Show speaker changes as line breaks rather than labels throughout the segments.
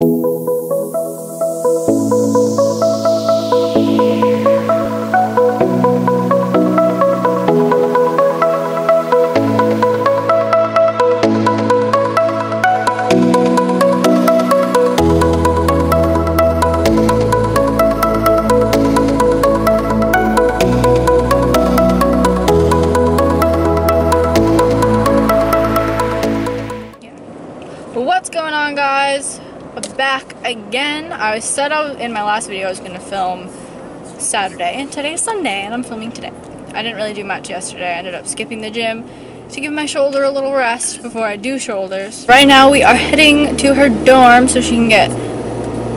What's Back again. I said I was, in my last video I was going to film Saturday and today's Sunday and I'm filming today. I didn't really do much yesterday. I ended up skipping the gym to give my shoulder a little rest before I do shoulders. Right now we are heading to her dorm so she can get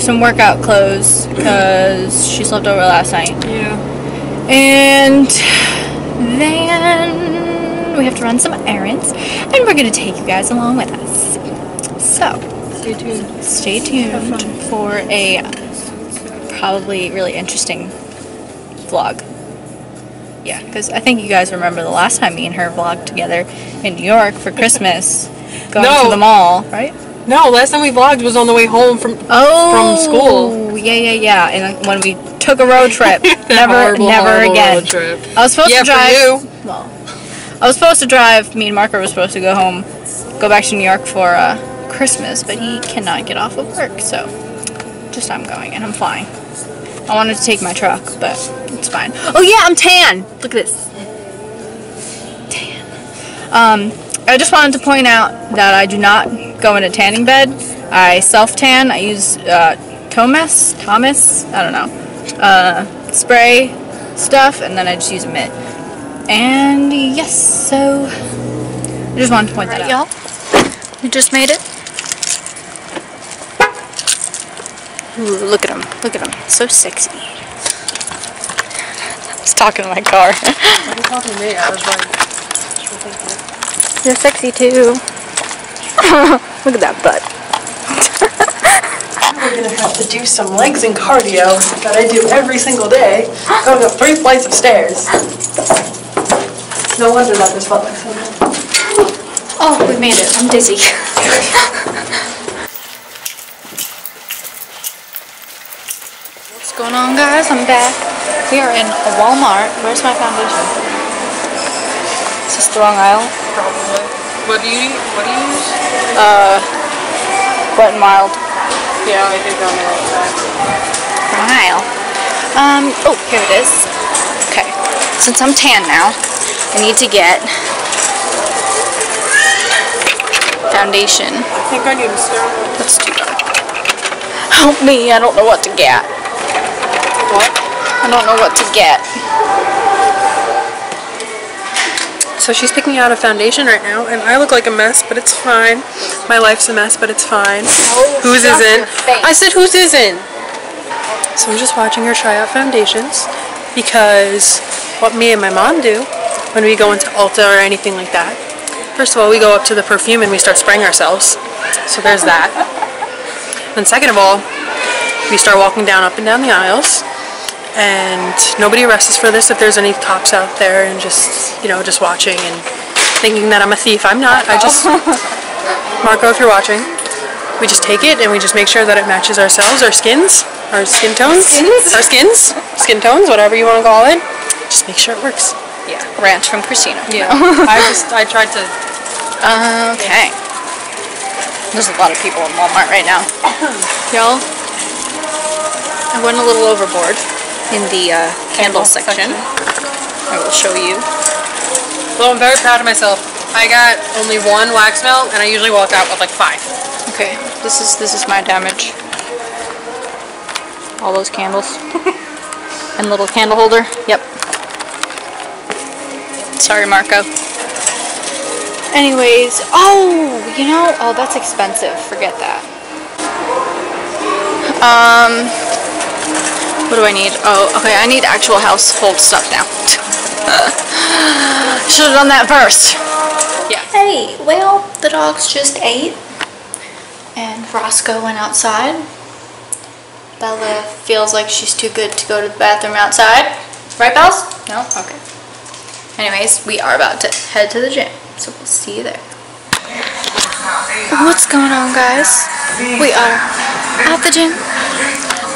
some workout clothes because she slept over last night.
Yeah.
And then we have to run some errands and we're going to take you guys along with us. So,
Stay tuned.
stay tuned for a probably really interesting vlog. Yeah, because I think you guys remember the last time me and her vlogged together in New York for Christmas, going
No.
to the mall, right?
No, last time we vlogged was on the way home from.
Oh, from
school.
Yeah, yeah, yeah. And when we took a road trip, never,
horrible,
never
horrible
again.
road trip.
I was supposed
Yeah,
to drive.
for you.
Well, I was supposed to drive. Me and Marco were supposed to go home, go back to New York for uh, Christmas, but he cannot get off of work, so just I'm going and I'm flying. I wanted to take my truck, but it's fine. Oh yeah, I'm tan. Look at this. Tan. Um, I just wanted to point out that I do not go in a tanning bed. I self tan. I use uh, Thomas, Thomas, I don't know, uh, spray stuff, and then I just use a mitt. And yes, so I just wanted to point that out. Y'all, we just made it. Ooh, look at him. Look at him. So sexy. He's talking to my car.
You're talking to me. I was like.
You're sexy too. look at that butt.
We're gonna have to do some legs and cardio that I do every single day, going up three flights of stairs. No wonder that this felt like so good.
Oh, we made it. I'm dizzy. going on, guys? I'm back. We are in Walmart. Where's my foundation? Is this the wrong aisle?
Probably. What do you What do you use?
Uh Wet and Wild.
Yeah, I think I'm the right.
Wrong aisle. Um, oh, here it is. Okay. Since I'm tan now, I need to get foundation.
I think I need a steroid.
Let's do that. Help me, I don't know what to get.
What?
I don't know what to get.
So she's picking out a foundation right now, and I look like a mess, but it's fine. My life's a mess, but it's fine.
Oh,
whose isn't? I said whose isn't? So I'm just watching her try out foundations because what me and my mom do when we go into Ulta or anything like that. First of all, we go up to the perfume and we start spraying ourselves. So there's that. And second of all, we start walking down up and down the aisles and nobody arrests us for this if there's any cops out there and just you know just watching and thinking that I'm a thief. I'm not. I just Marco, if you're watching, we just take it and we just make sure that it matches ourselves, our skins, our skin tones,
Skins?
our skins, skin tones, whatever you want to call it. Just make sure it works.
Yeah, ranch from Kristina.
Yeah. I just I tried to.
Okay. There's a lot of people in Walmart right now. Y'all, I went a little overboard in the uh, candle section. I will show you.
Well, I'm very proud of myself. I got only one wax melt, and I usually walk out with like five.
Okay, this is this is my damage. All those candles. and little candle holder. Yep. Sorry, Marco. Anyways, oh, you know, oh, that's expensive. Forget that. Um, what do I need? Oh, okay, I need actual household stuff now. Should have done that first. Yeah. Hey, well, the dogs just ate and Roscoe went outside. Bella feels like she's too good to go to the bathroom outside. Right, Bells? No? Okay. Anyways, we are about to head to the gym, so we'll see you there. What's going on, guys? We are At the gym.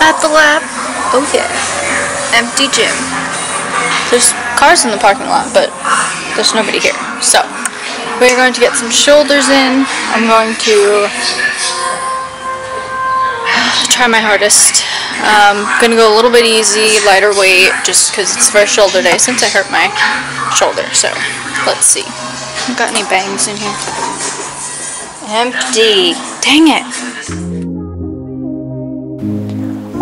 At the lab. Oh yeah. Empty gym. There's cars in the parking lot, but there's nobody here. So, we're going to get some shoulders in. I'm going to try my hardest. Um, gonna go a little bit easy, lighter weight, just because it's first shoulder day since I hurt my shoulder. So, let's see. Got any bangs in here? Empty. Dang it.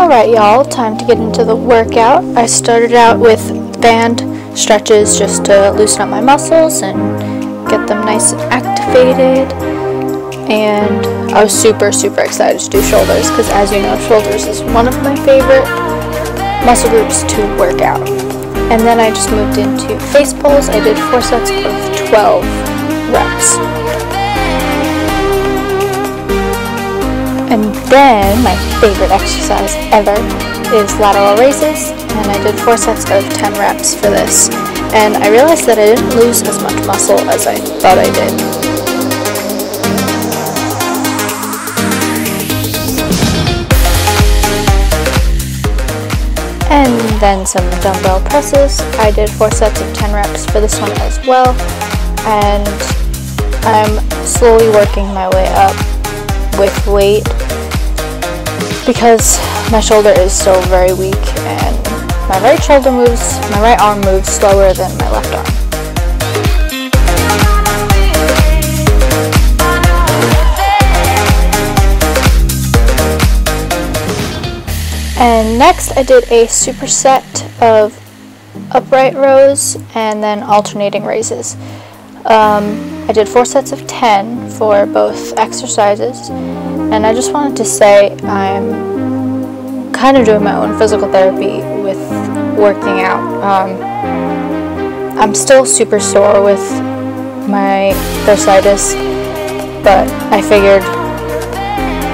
Alright, y'all, time to get into the workout. I started out with band stretches just to loosen up my muscles and get them nice and activated. And I was super, super excited to do shoulders because, as you know, shoulders is one of my favorite muscle groups to work out. And then I just moved into face pulls. I did four sets of 12 reps. Then my favorite exercise ever is lateral raises, and I did four sets of 10 reps for this. And I realized that I didn't lose as much muscle as I thought I did. And then some dumbbell presses. I did four sets of 10 reps for this one as well. And I'm slowly working my way up with weight because my shoulder is still very weak and my right shoulder moves, my right arm moves slower than my left arm. And next I did a superset of upright rows and then alternating raises. Um, I did four sets of 10 for both exercises and I just wanted to say I'm kind of doing my own physical therapy with working out. Um, I'm still super sore with my bursitis, but I figured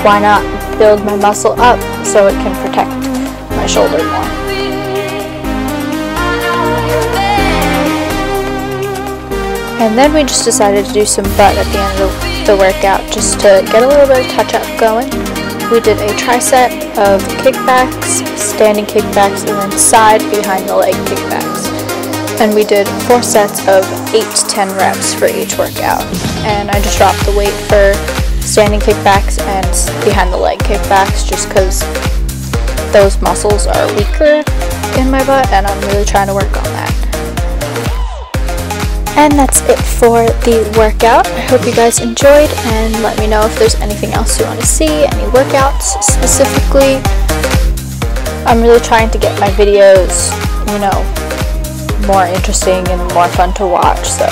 why not build my muscle up so it can protect my shoulder more. And then we just decided to do some butt at the end of the workout just to get a little bit of touch up going. We did a triset of kickbacks, standing kickbacks, and then side behind the leg kickbacks. And we did four sets of 8 to 10 reps for each workout. And I just dropped the weight for standing kickbacks and behind the leg kickbacks just because those muscles are weaker in my butt and I'm really trying to work on that. And that's it for the workout. I hope you guys enjoyed and let me know if there's anything else you want to see, any workouts specifically. I'm really trying to get my videos, you know, more interesting and more fun to watch, so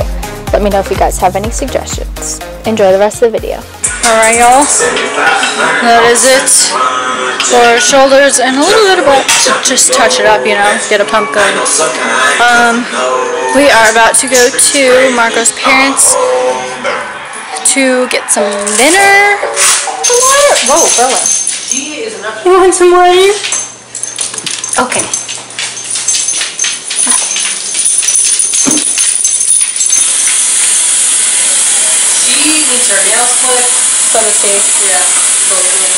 let me know if you guys have any suggestions. Enjoy the rest of the video. Alright y'all, that is it for shoulders and a little bit of butt to just touch it up, you know, get a pump going. Um, we are about to go to Marco's parents to get some dinner. Water. Whoa, Bella. You want some water? Okay.
She needs her nails
me see.
Yeah. totally.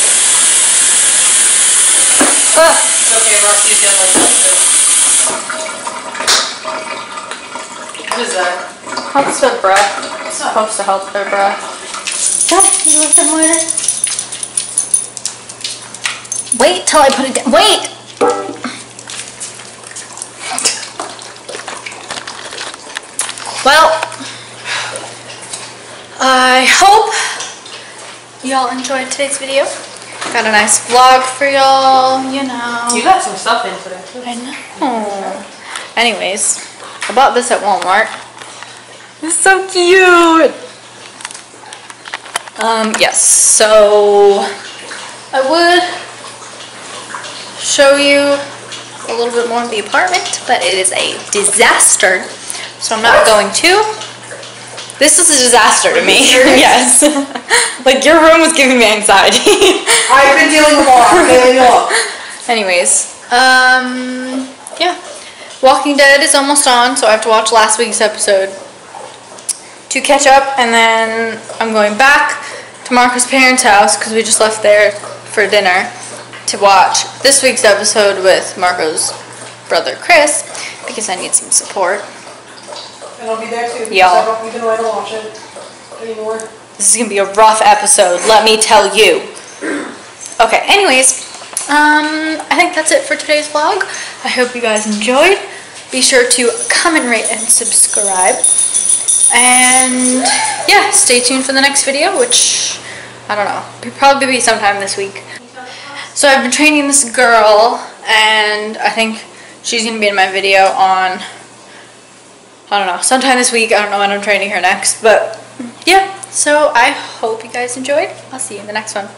Ah,
It's okay, Rocky's got like that. What is that?
helps with breath. It's supposed to help their breath. Yeah, you want some water? Wait till I put it down. Wait! Well, I hope y'all enjoyed today's video. Got a nice vlog for y'all, you know.
You got some stuff in today.
I know. Anyways, I bought this at Walmart. It's so cute. Um, yes, so I would show you a little bit more of the apartment, but it is a disaster. So I'm not going to. This is a disaster to me. yes. like your room was giving me anxiety.
I've been dealing with a lot. Okay, look.
Anyways, um, yeah. Walking Dead is almost on, so I have to watch last week's episode to catch up, and then I'm going back to Marco's parents' house because we just left there for dinner to watch this week's episode with Marco's brother Chris because I need some support.
And I'll be there too. I don't even know how to wash it anymore.
This is gonna be a rough episode, let me tell you. Okay, anyways, um, I think that's it for today's vlog. I hope you guys enjoyed. Be sure to comment, rate, and subscribe. And yeah, stay tuned for the next video, which I don't know, will probably be sometime this week. So I've been training this girl, and I think she's gonna be in my video on I don't know, sometime this week. I don't know when I'm training her next, but yeah. So I hope you guys enjoyed. I'll see you in the next one.